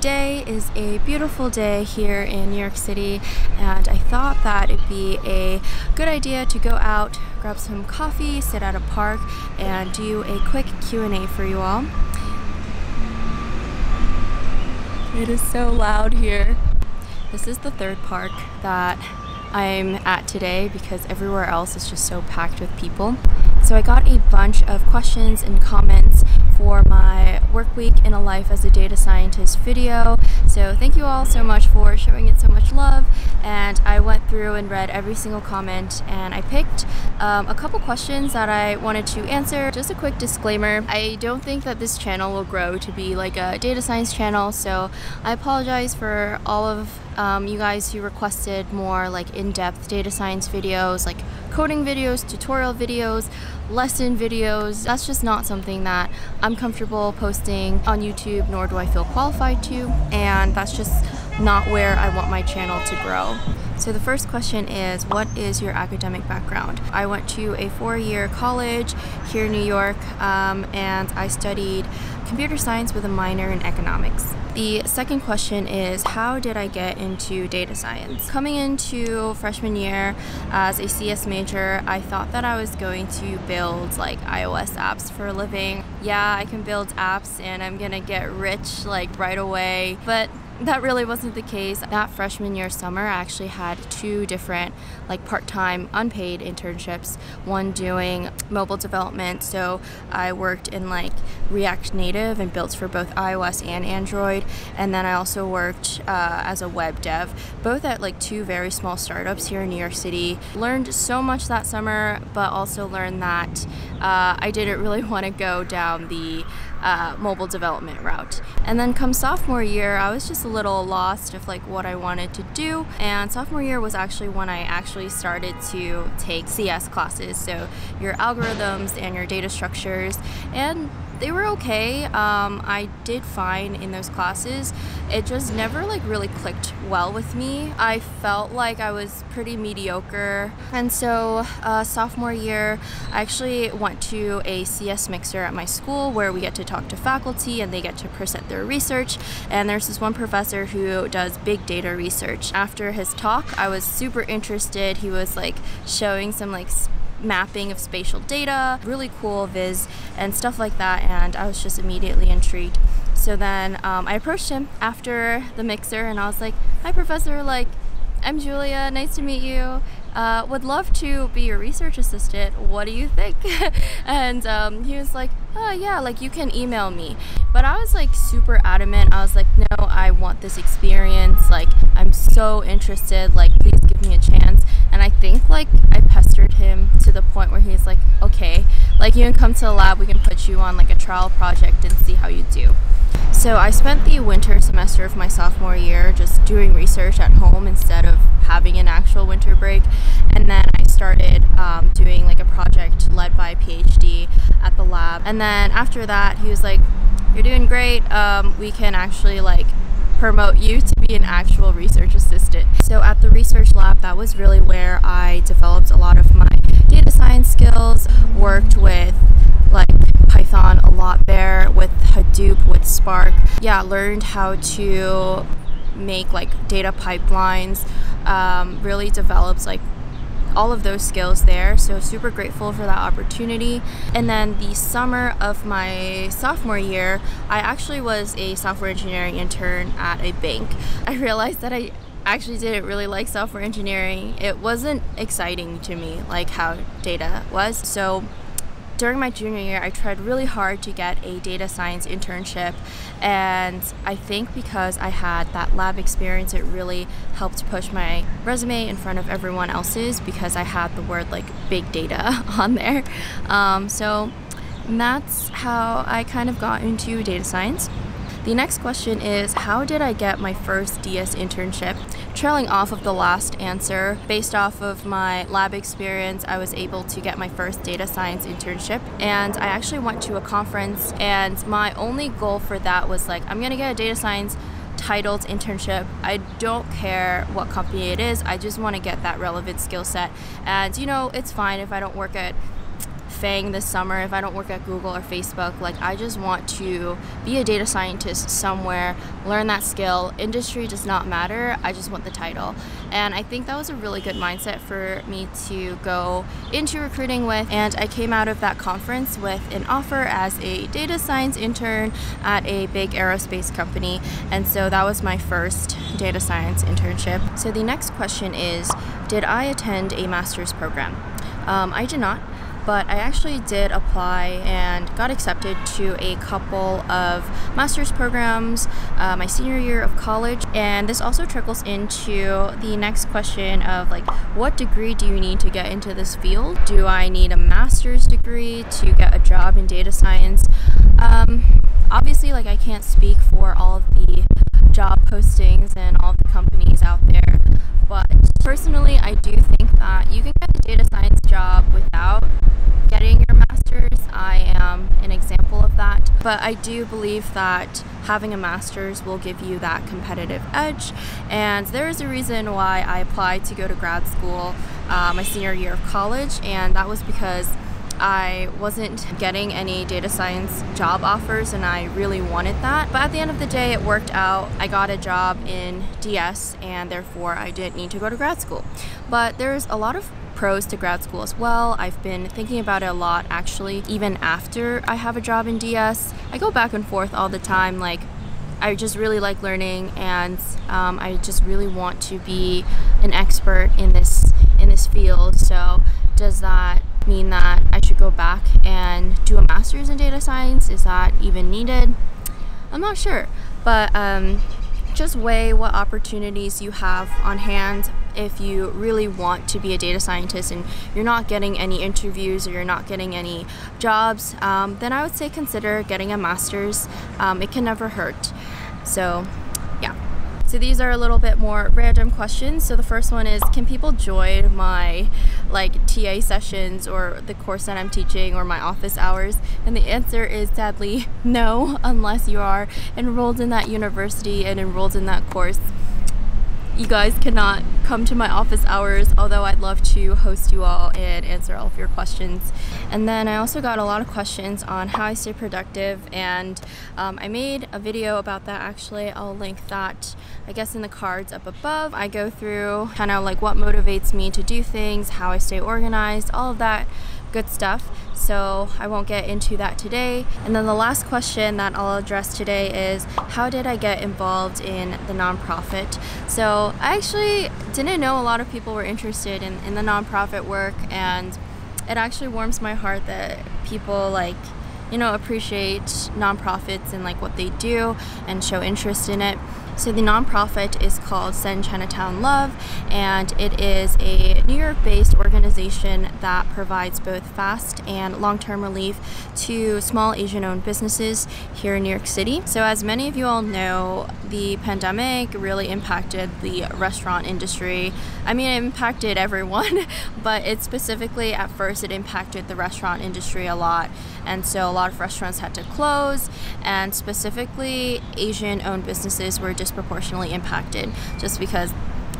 Today is a beautiful day here in New York City and I thought that it'd be a good idea to go out, grab some coffee, sit at a park and do a quick Q&A for you all. It is so loud here. This is the third park that I'm at today because everywhere else is just so packed with people. So I got a bunch of questions and comments for my work week in a life as a data scientist video. So thank you all so much for showing it so much love. And I went through and read every single comment and I picked um, a couple questions that I wanted to answer. Just a quick disclaimer, I don't think that this channel will grow to be like a data science channel. So I apologize for all of um, you guys who requested more like in-depth data science videos, like coding videos, tutorial videos, lesson videos. That's just not something that I'm comfortable posting on YouTube, nor do I feel qualified to, and that's just not where I want my channel to grow. So the first question is, what is your academic background? I went to a four-year college here in New York, um, and I studied computer science with a minor in economics. The second question is, how did I get into data science? Coming into freshman year as a CS major, I thought that I was going to build like iOS apps for a living. Yeah, I can build apps and I'm gonna get rich like right away, but that really wasn't the case. That freshman year summer, I actually had two different like part-time unpaid internships. One doing mobile development, so I worked in like React Native and built for both iOS and Android. And then I also worked uh, as a web dev, both at like two very small startups here in New York City. Learned so much that summer, but also learned that uh, I didn't really want to go down the uh, mobile development route. And then come sophomore year, I was just a little lost of like what I wanted to do. And sophomore year was actually when I actually started to take CS classes. So your algorithms and your data structures and they were okay. Um, I did fine in those classes. It just never like really clicked well with me. I felt like I was pretty mediocre. And so uh, sophomore year, I actually went to a CS mixer at my school where we get to talk to faculty and they get to present their research. And there's this one professor who does big data research. After his talk, I was super interested. He was like showing some like mapping of spatial data, really cool viz and stuff like that and I was just immediately intrigued. So then um, I approached him after the mixer and I was like, hi professor, like I'm Julia, nice to meet you. Uh, would love to be your research assistant. What do you think? and um, he was like, oh yeah, like you can email me. But I was like super adamant. I was like, no, I want this experience. Like I'm so interested. Like please give me a chance. And I think like I pestered him to the point where he's like, okay, like you can come to the lab. We can put you on like a trial project and see how you do. So I spent the winter semester of my sophomore year just doing research at home instead of having an actual winter break. And then I started um, doing like a project led by a PhD at the lab. And then after that, he was like, you're doing great. Um, we can actually like promote you to be an actual research assistant. So at the research lab, that was really where I developed a lot of my data science skills, worked with like Python a lot there with Hadoop, with Spark. Yeah, learned how to make like data pipelines, um, really developed like all of those skills there. So super grateful for that opportunity. And then the summer of my sophomore year, I actually was a software engineering intern at a bank. I realized that I actually didn't really like software engineering. It wasn't exciting to me like how data was. So during my junior year, I tried really hard to get a data science internship, and I think because I had that lab experience, it really helped push my resume in front of everyone else's because I had the word like big data on there. Um, so that's how I kind of got into data science. The next question is How did I get my first DS internship? Trailing off of the last answer, based off of my lab experience, I was able to get my first data science internship. And I actually went to a conference, and my only goal for that was like, I'm gonna get a data science titled internship. I don't care what company it is, I just wanna get that relevant skill set. And you know, it's fine if I don't work at FANG this summer, if I don't work at Google or Facebook, like I just want to be a data scientist somewhere, learn that skill. Industry does not matter. I just want the title. And I think that was a really good mindset for me to go into recruiting with. And I came out of that conference with an offer as a data science intern at a big aerospace company. And so that was my first data science internship. So the next question is Did I attend a master's program? Um, I did not but I actually did apply and got accepted to a couple of master's programs uh, my senior year of college. And this also trickles into the next question of like, what degree do you need to get into this field? Do I need a master's degree to get a job in data science? Um, obviously, like I can't speak for all of the job postings and all the companies out there, but personally, I do think that you can get a data science job without getting your master's. I am an example of that. But I do believe that having a master's will give you that competitive edge. And there is a reason why I applied to go to grad school uh, my senior year of college, and that was because I wasn't getting any data science job offers and I really wanted that. But at the end of the day, it worked out. I got a job in DS and therefore I didn't need to go to grad school. But there's a lot of pros to grad school as well. I've been thinking about it a lot actually, even after I have a job in DS. I go back and forth all the time. Like, I just really like learning, and um, I just really want to be an expert in this in this field. So, does that mean that I should go back and do a master's in data science? Is that even needed? I'm not sure, but um, just weigh what opportunities you have on hand if you really want to be a data scientist and you're not getting any interviews or you're not getting any jobs, um, then I would say consider getting a master's. Um, it can never hurt. So. So these are a little bit more random questions. So the first one is, can people join my like TA sessions or the course that I'm teaching or my office hours? And the answer is sadly no, unless you are enrolled in that university and enrolled in that course you guys cannot come to my office hours, although I'd love to host you all and answer all of your questions. And then I also got a lot of questions on how I stay productive, and um, I made a video about that actually. I'll link that, I guess, in the cards up above. I go through kind of like what motivates me to do things, how I stay organized, all of that good stuff. So I won't get into that today. And then the last question that I'll address today is how did I get involved in the nonprofit? So I actually didn't know a lot of people were interested in, in the nonprofit work and it actually warms my heart that people like you know appreciate nonprofits and like what they do and show interest in it so the nonprofit is called Send Chinatown Love, and it is a New York-based organization that provides both fast and long-term relief to small Asian-owned businesses here in New York City. So as many of you all know, the pandemic really impacted the restaurant industry. I mean, it impacted everyone, but it specifically at first it impacted the restaurant industry a lot. And so a lot of restaurants had to close, and specifically Asian-owned businesses were disproportionately impacted just because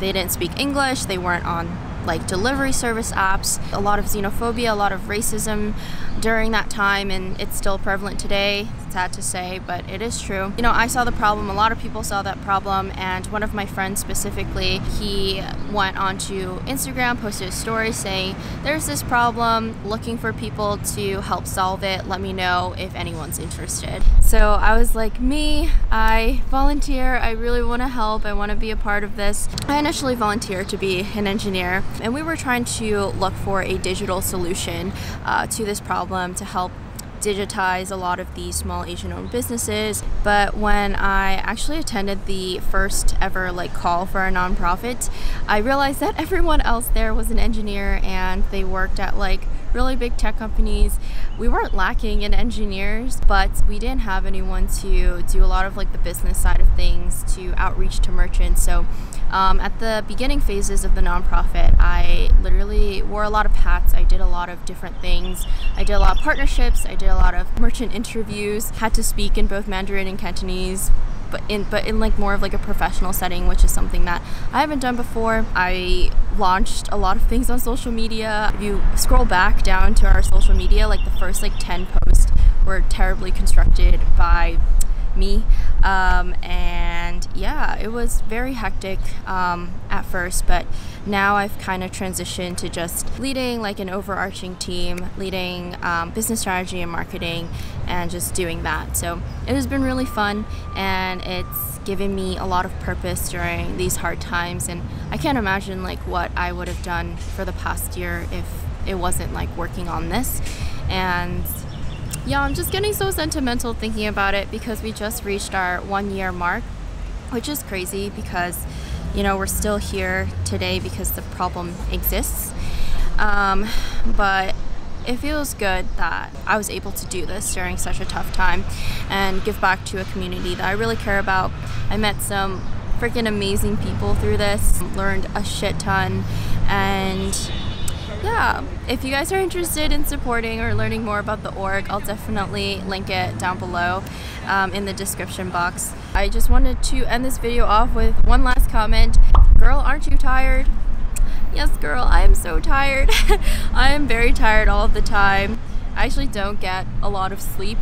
they didn't speak English, they weren't on like delivery service apps, a lot of xenophobia, a lot of racism during that time, and it's still prevalent today. Sad to say, but it is true. You know, I saw the problem, a lot of people saw that problem, and one of my friends specifically, he went onto Instagram, posted a story saying, There's this problem, looking for people to help solve it. Let me know if anyone's interested. So I was like, Me, I volunteer, I really want to help, I want to be a part of this. I initially volunteered to be an engineer and we were trying to look for a digital solution uh, to this problem to help digitize a lot of these small Asian owned businesses. But when I actually attended the first ever like call for a nonprofit, I realized that everyone else there was an engineer and they worked at like really big tech companies. We weren't lacking in engineers, but we didn't have anyone to do a lot of like the business side of things to outreach to merchants. So um, at the beginning phases of the nonprofit, I literally wore a lot of hats. I did a lot of different things. I did a lot of partnerships. I did a lot of merchant interviews. Had to speak in both Mandarin and Cantonese but in but in like more of like a professional setting which is something that I haven't done before I launched a lot of things on social media. If you scroll back down to our social media, like the first like 10 posts were terribly constructed by me. Um, and yeah, it was very hectic um, at first, but now I've kind of transitioned to just leading like an overarching team, leading um, business strategy and marketing, and just doing that. So it has been really fun, and it's given me a lot of purpose during these hard times. And I can't imagine like what I would have done for the past year if it wasn't like working on this. And yeah, I'm just getting so sentimental thinking about it because we just reached our one year mark, which is crazy because, you know, we're still here today because the problem exists. Um, but it feels good that I was able to do this during such a tough time and give back to a community that I really care about. I met some freaking amazing people through this, learned a shit ton, and yeah, if you guys are interested in supporting or learning more about the org, I'll definitely link it down below um, in the description box. I just wanted to end this video off with one last comment. Girl, aren't you tired? Yes, girl, I am so tired. I am very tired all the time. I actually don't get a lot of sleep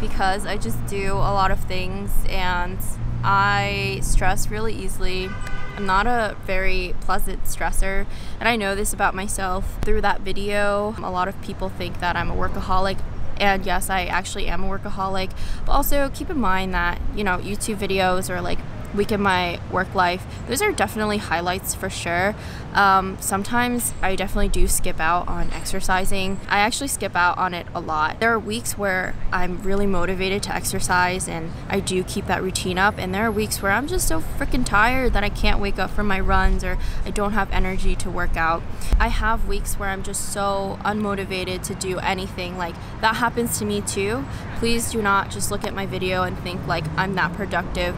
because I just do a lot of things and I stress really easily. I'm not a very pleasant stressor, and I know this about myself through that video. A lot of people think that I'm a workaholic. And yes, I actually am a workaholic, but also keep in mind that, you know, YouTube videos are like week in my work life, those are definitely highlights for sure. Um, sometimes I definitely do skip out on exercising. I actually skip out on it a lot. There are weeks where I'm really motivated to exercise and I do keep that routine up, and there are weeks where I'm just so freaking tired that I can't wake up from my runs or I don't have energy to work out. I have weeks where I'm just so unmotivated to do anything. Like that happens to me too. Please do not just look at my video and think like I'm that productive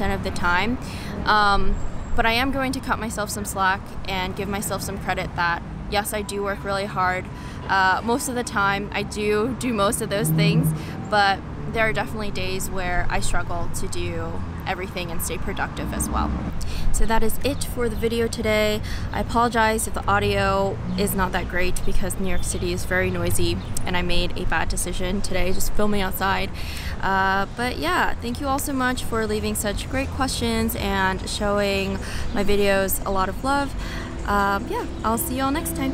100% of the time. Um, but I am going to cut myself some slack and give myself some credit that yes, I do work really hard. Uh, most of the time, I do do most of those things, but there are definitely days where I struggle to do everything and stay productive as well. So that is it for the video today. I apologize if the audio is not that great because New York City is very noisy and I made a bad decision today just filming outside. Uh, but yeah, thank you all so much for leaving such great questions and showing my videos a lot of love. Uh, yeah, I'll see you all next time.